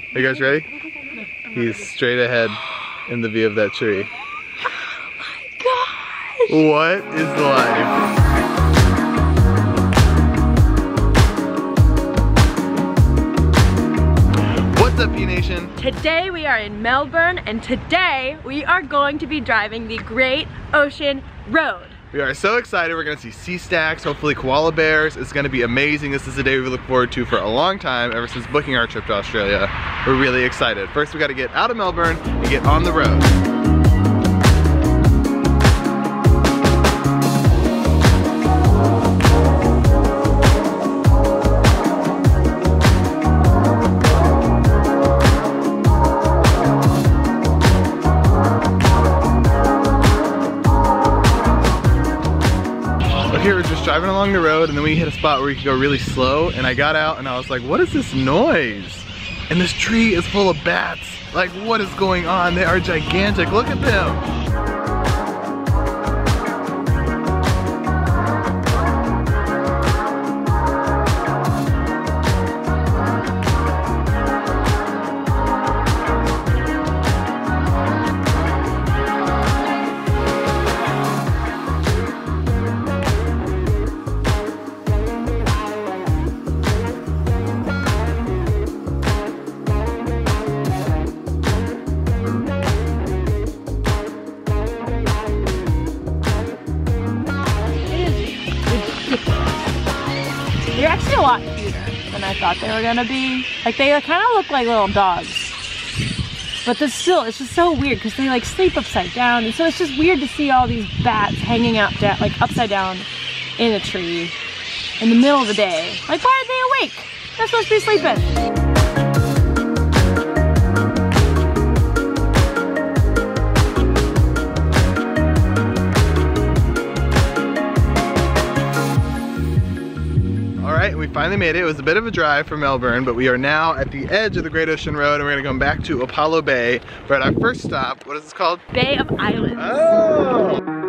Are you guys ready? He's straight ahead in the view of that tree. Gosh! What is life? What's up, P Nation? Today we are in Melbourne and today we are going to be driving the Great Ocean Road. We are so excited. We're gonna see sea stacks, hopefully koala bears. It's gonna be amazing. This is a day we look forward to for a long time, ever since booking our trip to Australia. We're really excited. First, we gotta get out of Melbourne and get on the road. Driving along the road and then we hit a spot where we could go really slow and I got out and I was like, what is this noise? And this tree is full of bats. Like, what is going on? They are gigantic. Look at them. Lot cuter than I thought they were gonna be. Like they kind of look like little dogs. But this still, it's just so weird because they like sleep upside down. And so it's just weird to see all these bats hanging out like upside down in a tree in the middle of the day. Like why are they awake? They're supposed to be sleeping. Finally made it. It was a bit of a drive from Melbourne, but we are now at the edge of the Great Ocean Road and we're gonna come back to Apollo Bay. We're at our first stop. What is this called? Bay of Islands. Oh!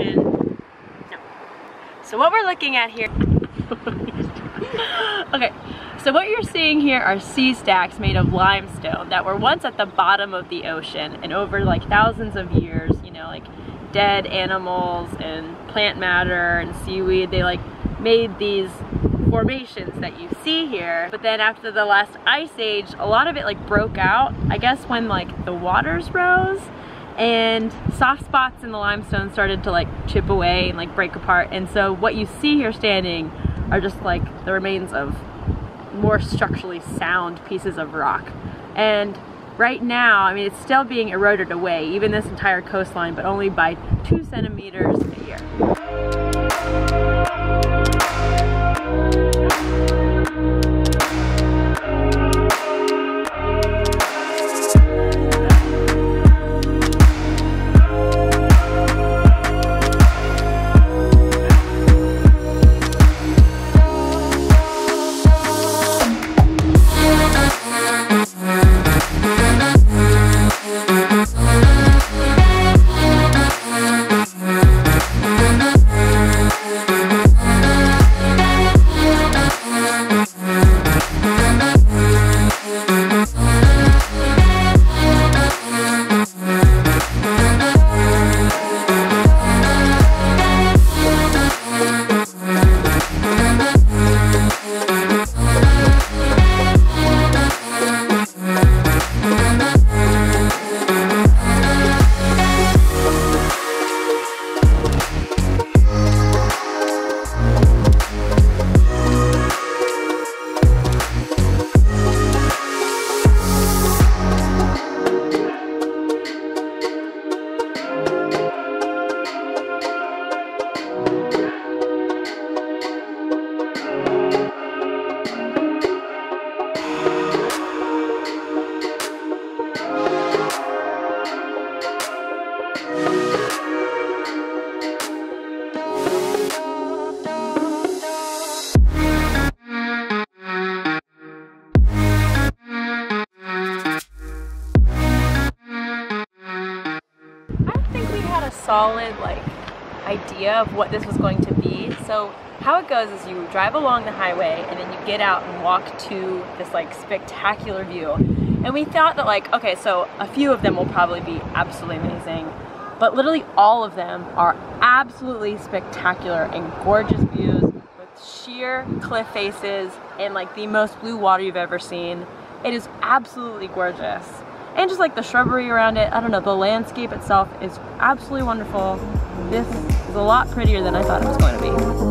Ocean. No. So what we're looking at here. okay. So what you're seeing here are sea stacks made of limestone that were once at the bottom of the ocean and over like thousands of years, you know, like dead animals and plant matter and seaweed, they like made these formations that you see here. But then after the last ice age, a lot of it like broke out, I guess when like the waters rose and soft spots in the limestone started to like chip away and like break apart. And so what you see here standing are just like the remains of more structurally sound pieces of rock. And right now, I mean, it's still being eroded away, even this entire coastline, but only by two centimeters a year. Solid like idea of what this was going to be. So how it goes is you drive along the highway and then you get out and walk to this like spectacular view. And we thought that like, okay, so a few of them will probably be absolutely amazing, but literally all of them are absolutely spectacular and gorgeous views with sheer cliff faces and like the most blue water you've ever seen. It is absolutely gorgeous. And just like the shrubbery around it, I don't know, the landscape itself is absolutely wonderful. This is a lot prettier than I thought it was going to be.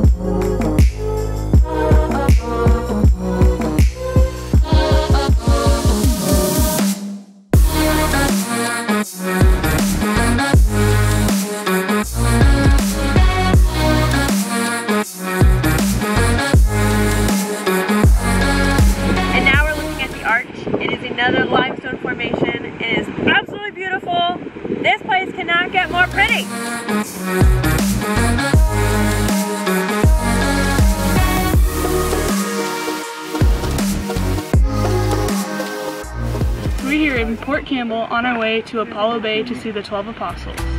We're here in Port Campbell on our way to Apollo Bay to see the 12 Apostles.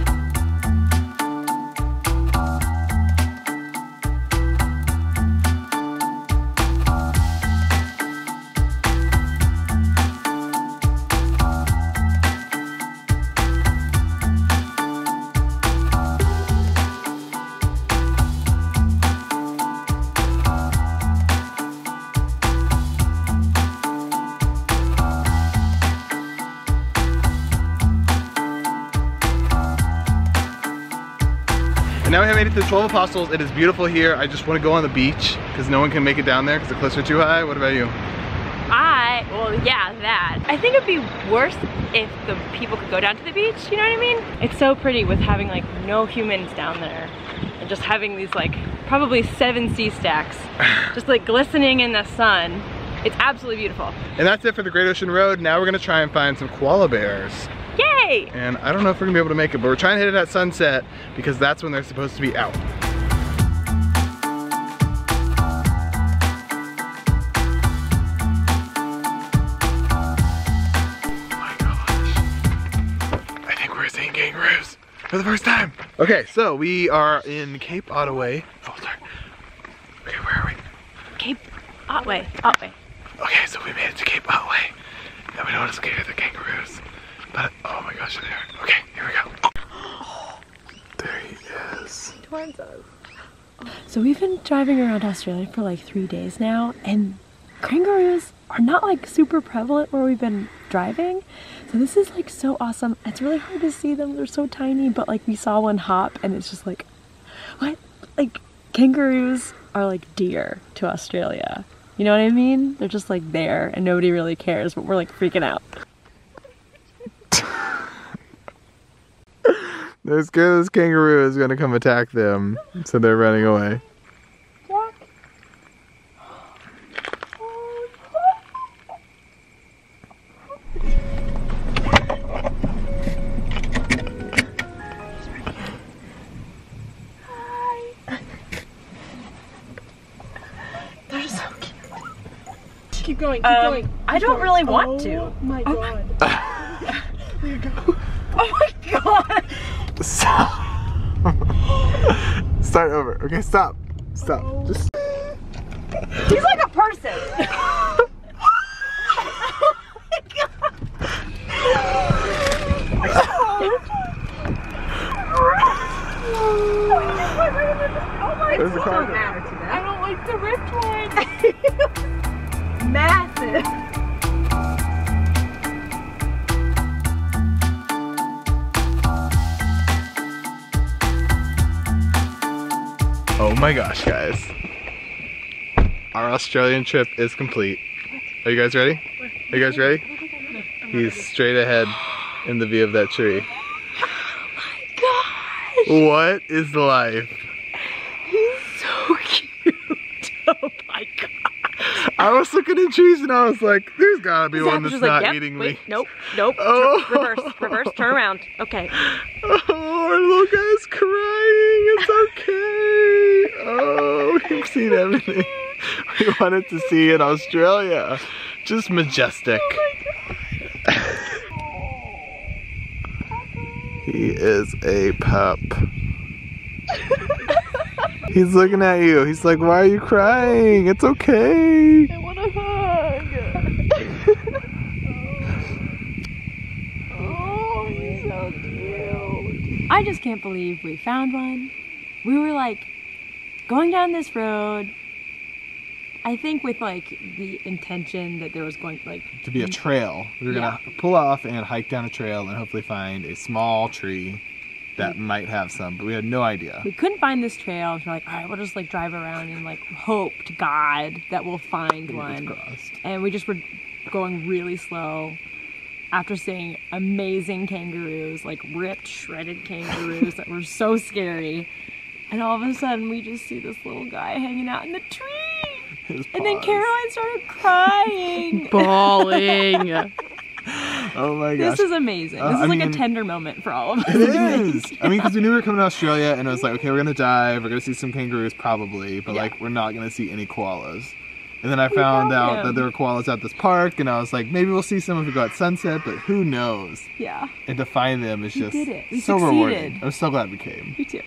And now we have made it to the 12 Apostles. It is beautiful here. I just want to go on the beach because no one can make it down there because the cliffs are too high. What about you? I, well, yeah, that. I think it'd be worse if the people could go down to the beach, you know what I mean? It's so pretty with having like no humans down there and just having these like probably seven sea stacks just like glistening in the sun. It's absolutely beautiful. And that's it for the Great Ocean Road. Now we're gonna try and find some koala bears. Yay! And I don't know if we're gonna be able to make it, but we're trying to hit it at sunset because that's when they're supposed to be out. Oh my gosh. I think we're seeing kangaroos for the first time. Okay, so we are in Cape Otway. Oh, sorry. Okay, where are we? Cape Otway, Otway. Okay, so we made it to Cape Otway. And we don't want to scare the kangaroos. But, oh my gosh, there. Okay, here we go. There he is. So we've been driving around Australia for like three days now, and kangaroos are not like super prevalent where we've been driving. So this is like so awesome. It's really hard to see them. They're so tiny, but like we saw one hop, and it's just like, what? Like kangaroos are like deer to Australia. You know what I mean? They're just like there, and nobody really cares, but we're like freaking out. They're this kangaroo is gonna come attack them, so they're running away. They're so cute. Keep going, keep Um, going. I don't really want to. Oh my god. Oh Start over. Okay, stop. Stop. Just He's like a person. Oh there's a car. I don't like the ripped one. Massive. My gosh, guys. Our Australian trip is complete. Are you guys ready? Are you guys ready? He's straight ahead in the view of that tree. Oh my gosh, What is life? he's so cute. Oh my god. I was looking at trees and I was like, there's gotta be one Zach that's not like, yep, eating wait, me. Nope, nope. Oh. Tur- reverse, reverse, turn around. Okay. Oh, our little guy's crying. It's okay. We've seen everything we wanted to see in Australia. Just majestic. Oh He is a pup. He's looking at you. He's like, why are you crying? It's okay. I want a hug. oh, he's so cute. I just can't believe we found one. We were like going down this road. I think with like the intention that there was going like To be a trail. We were Yeah. gonna pull off and hike down a trail and hopefully find a small tree that might have some, but we had no idea. we couldn't find this trail. So we're like, all right, we'll just like drive around and like hope to God that we'll find Fingers one. crossed. and we just were going really slow after seeing amazing kangaroos, like ripped, shredded kangaroos that were so scary. And all of a sudden, we just see this little guy hanging out in the tree. His And then. Caroline started crying. Bawling. Oh my gosh. this is amazing. Uh, This is I like mean- a tender moment for all of us. It is. I mean, because we knew we were coming to Australia, and it was like, okay, we're gonna dive. We're gonna see some kangaroos probably, but Yeah. like, we're not gonna see any koalas. And then I found found out him. that there were koalas at this park, and I was like, maybe we'll see some if we go at sunset, but who knows? Yeah, And to find them is We just did it. We so rewarding. succeeded. I'm so glad we came. me too.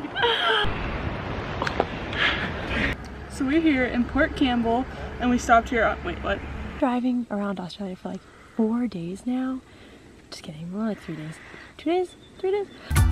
so we're here in Port Campbell and we stopped here. On, wait, what? Driving around Australia for like four days now. Just kidding, more like three days. Two days? Three days?